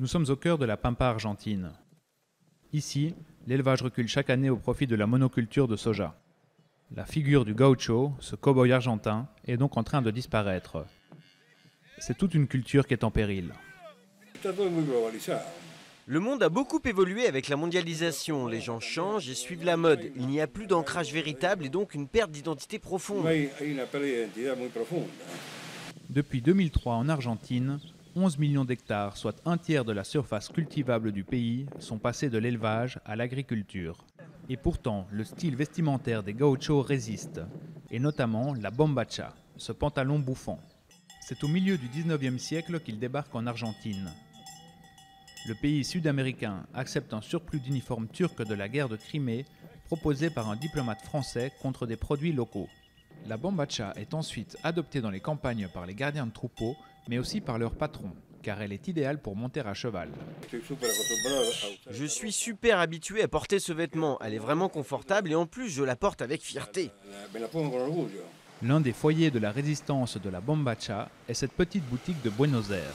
Nous sommes au cœur de la Pampa argentine. Ici, l'élevage recule chaque année au profit de la monoculture de soja. La figure du gaucho, ce cow-boy argentin, est donc en train de disparaître. C'est toute une culture qui est en péril. Le monde a beaucoup évolué avec la mondialisation. Les gens changent et suivent la mode. Il n'y a plus d'ancrage véritable et donc une perte d'identité profonde. Depuis 2003 en Argentine, 11 millions d'hectares, soit un tiers de la surface cultivable du pays, sont passés de l'élevage à l'agriculture. Et pourtant, le style vestimentaire des gauchos résiste, et notamment la bombacha, ce pantalon bouffant. C'est au milieu du 19e siècle qu'il débarque en Argentine. Le pays sud-américain accepte un surplus d'uniformes turcs de la guerre de Crimée proposé par un diplomate français contre des produits locaux. La bombacha est ensuite adoptée dans les campagnes par les gardiens de troupeaux, mais aussi par leurs patrons, car elle est idéale pour monter à cheval. Je suis super habitué à porter ce vêtement. Elle est vraiment confortable et en plus je la porte avec fierté. L'un des foyers de la résistance de la bombacha est cette petite boutique de Buenos Aires.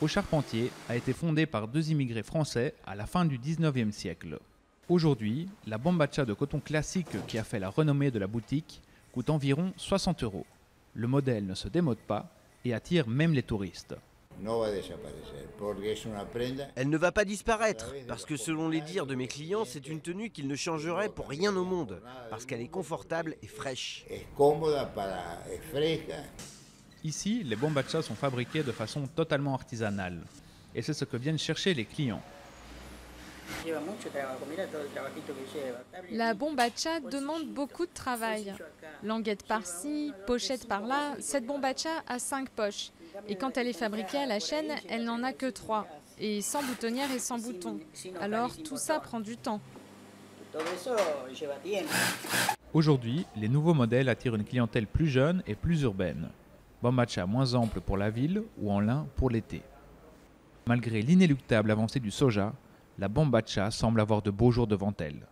Au Charpentier a été fondée par deux immigrés français à la fin du 19e siècle. Aujourd'hui, la bombacha de coton classique qui a fait la renommée de la boutique coûte environ 60 euros. Le modèle ne se démode pas et attire même les touristes. Elle ne va pas disparaître, parce que selon les dires de mes clients, c'est une tenue qu'ils ne changeraient pour rien au monde, parce qu'elle est confortable et fraîche. Ici, les bombachas sont fabriqués de façon totalement artisanale. Et c'est ce que viennent chercher les clients. La bombacha demande beaucoup de travail. Languette par-ci, pochette par-là. Cette bombacha a 5 poches. Et quand elle est fabriquée à la chaîne, elle n'en a que 3. Et sans boutonnière et sans bouton. Alors tout ça prend du temps. Aujourd'hui, les nouveaux modèles attirent une clientèle plus jeune et plus urbaine. Bombacha moins ample pour la ville ou en lin pour l'été. Malgré l'inéluctable avancée du soja, la bombacha semble avoir de beaux jours devant elle.